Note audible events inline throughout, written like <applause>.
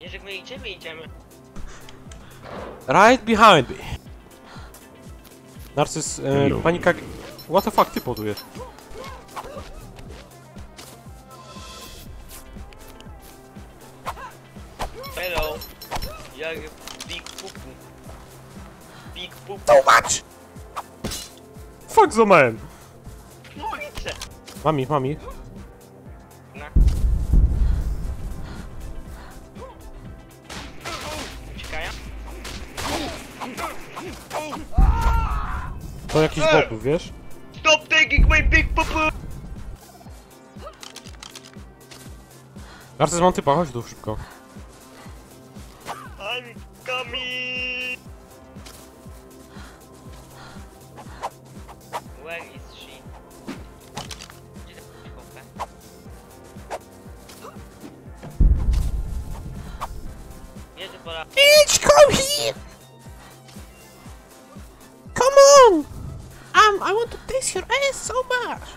Jerzyk, my idziemy, idziemy. Right behind me. Narcyz, e, Hello. panika... What the fuck, ty podujesz? Hello. Jak Big Pupu. Big Pupu. So much! Fuck the man! No widzę. Mami, mami. Na. To jakiś Ej! bobów, wiesz? Stop taking my Big Pupu! Narcyz, mam typa, chodź tu szybko. I'm coming! Where is she? Jedzie pora. Bitch, come here! Taste your ass so much!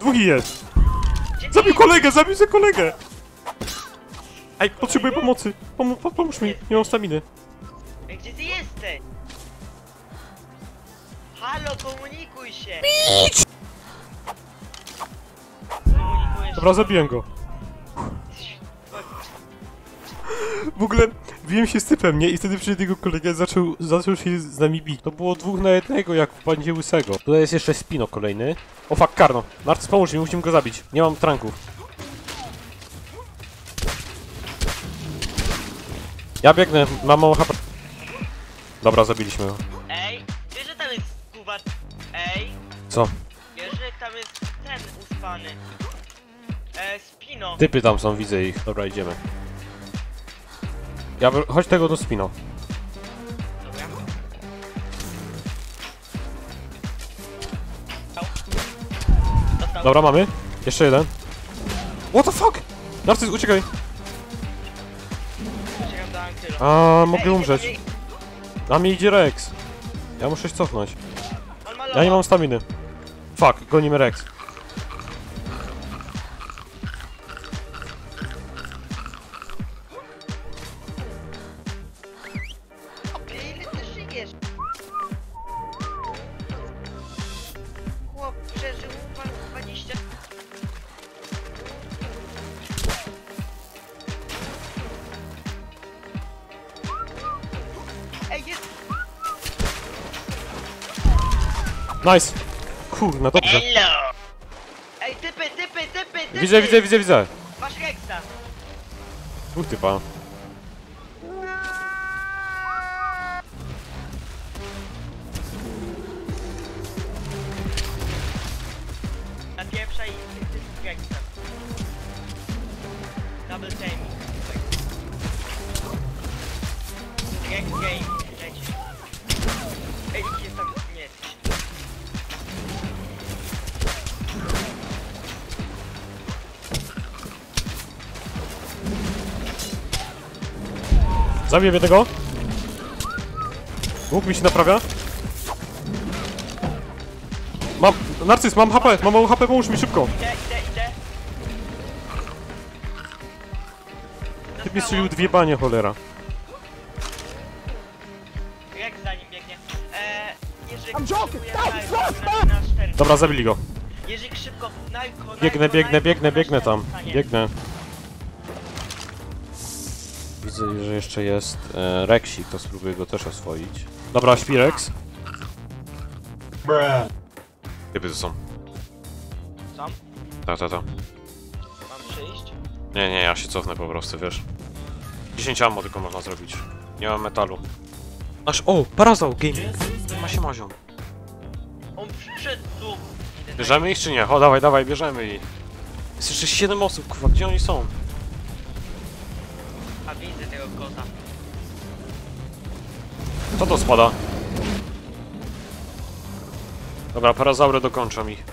Dwóch jest! Zabił kolegę, zabił sobie kolegę! Ej, potrzebuję pomocy! Pom po pomóż mi, nie mam staminy. Ej, Gdzie ty jesteś? Halo, komunikuj się! Komunikujesz Dobra, zabiłem go. W ogóle biłem się z typem, nie? I wtedy przyszedł jego kolega zaczął, zaczął się z nami bić. To było dwóch na jednego, jak w bandzie łysego. Tutaj jest jeszcze Spino kolejny. O fuck, Karno. Narcyz, pomóż mi, musimy go zabić. Nie mam tranków. Ja biegnę, mam mało HP. Dobra, zabiliśmy go. Ej, wiesz, że tam jest kuba... Ej, Co? wiesz, że tam jest ten uspany. E, Spino. Typy tam są, widzę ich. Dobra, idziemy. Ja, chodź tego do Spino. Dobra. Mamy. Jeszcze jeden. What the fuck? Narcyz, uciekaj. Uciekam do. A, mogę umrzeć. Na mnie idzie Rex. Ja muszę się cofnąć. On ma Ja nie mam staminy. Fuck, gonimy Rex. Nice. Kurna, dobrze. Hello! Ej, typy, typy, typy, typy! Widzę, widzę, widzę, widzę. Masz Rexa! Dwóch typa. Na pierwszej ty z Rexem. Double timing. Rex game, leci. Ej, Zabiję jednego. Łuk mi się naprawia. Mam, Narcyz, mam HP, mam mało HP, pomóż mi szybko. Idę, idę, idę. Typ mi strzelił dwie banie, cholera. Rex za nim biegnie. Eee, na, na cztery. Dobra, zabili go. Jerzyk, szybko, Biegnę, biegnę, biegnę, na biegnę cztery tam. stanie. Biegnę. Widzę, że jeszcze jest e, Rexik, to spróbuję go też oswoić. Dobra, śpi Rex. Typy to są. Są? Ta, ta, ta. Mam przyjść? Nie, nie, ja się cofnę po prostu, wiesz. 10 ammo tylko można zrobić. Nie mam metalu. Aż, o, Parazał Gaming. Ma się mazią. On przyszedł tu. Bierzemy ich czy nie? O, dawaj, dawaj, bierzemy ich. Jest jeszcze 7 osób, kurwa, gdzie oni są? Widzę tego kota. Co to spada? Dobra, parazaury dokończą ich.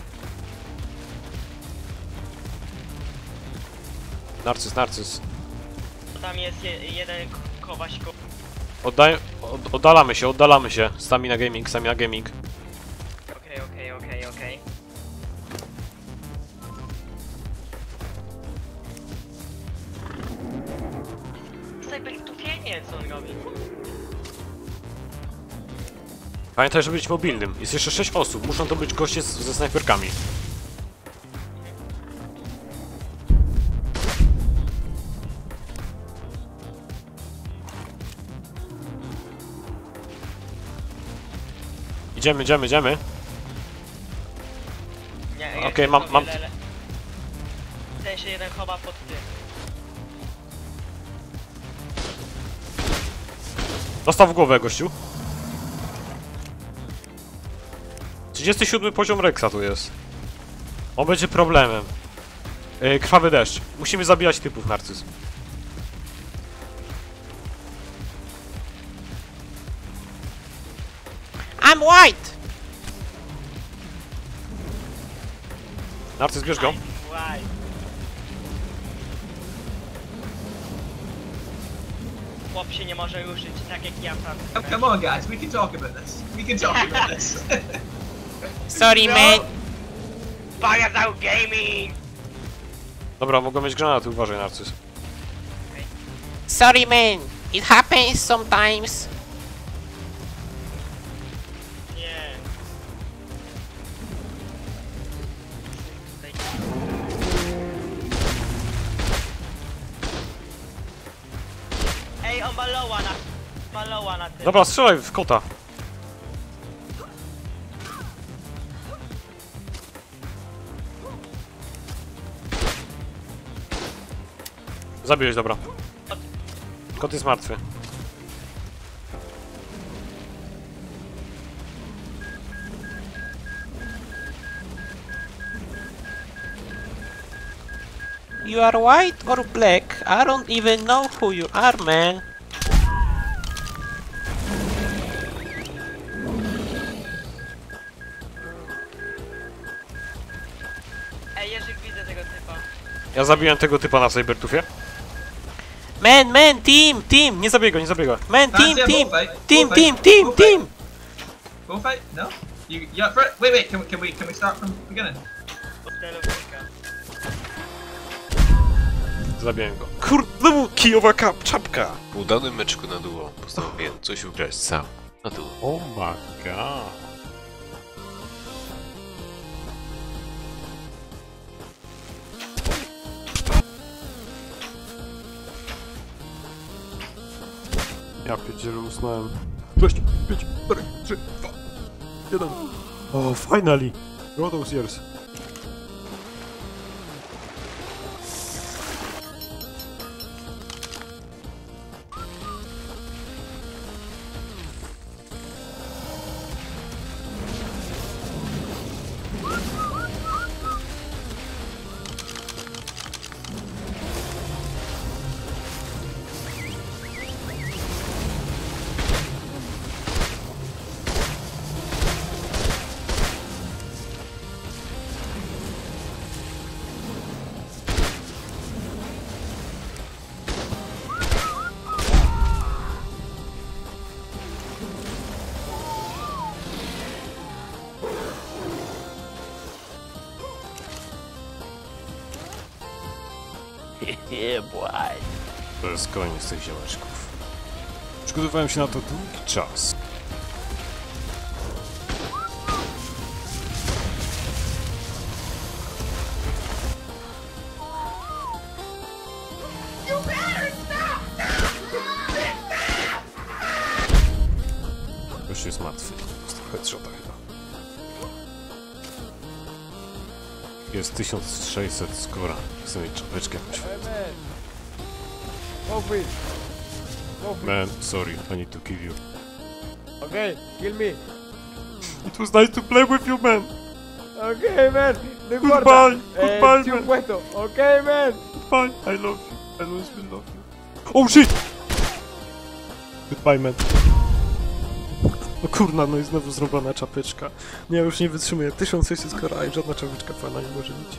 Narcyz, narcyz. Tam jest je, jeden kowaś ko... Oddaj, od, oddalamy się, oddalamy się. Stamina Gaming, Stamina Gaming. Pamiętaj, żeby być mobilnym. Jest jeszcze 6 osób. Muszą to być goście z, ze snajperkami. Idziemy, idziemy, idziemy. Nie, Okej, jeszcze mam- mam- Ten się jeden chowa pod tym. Dostał w głowę, gościu. 37 poziom Rexa tu jest. On będzie problemem. Yy, krwawy deszcz. Musimy zabijać typów, Narcyz. I'm white! Narcyz, bierz go. Chłop się nie może ruszyć, tak jak ja sam. Come on, guys. We can talk about this. We can talk about this. <laughs> Sorry, No. man. Fire out gaming! Dobra, mogą mieć granaty, uważaj, Narcyz. Sorry, man. It happens sometimes. Nie. Ej, on na... Na tym. Dobra, strzelaj w kota. Zabiłeś, dobra. Kot jest martwy. You are white or black? I don't even know who you are, man. Ej, Jerzyk, widzę tego typa. Ja zabiłem tego typa na Cybertufie. Man, man, team, team. Nie zabij go, nie zabij go. Man, team, it, team. Team, bullfight, team, team, bullfight. team. Bullfight? No? You, you up for it? Wait, wait. Can, we- can we can we start from the beginning? Zabiłem go. Kurde, kijowa kap, czapka. Po udanym meczku na duo postanowiłem coś ugrać sam na duo. Oh my god. Ja pierdzielę usnąłem. 6, 5, 4, 3, 2, 1. Oh, finally! Go those years. To jest koniec tych ziomeczków. Przygotowałem się na to długi czas. Jest 1600 skora. Chcę mieć czapeczkę jakąś. Man, sorry, I need to kill you. Okay, kill me. It was nice to play with you, man. Okay, man. No importa. Goodbye, Eh, goodbye, sí, man. puesto. Okay, man. Goodbye, I love you. I always will love you. Oh shit! Goodbye, man. No kurna, no i znowu zrobiona czapeczka. Ja już nie wytrzymuję. 1600 skora, a żadna czapeczka fajna nie może mieć.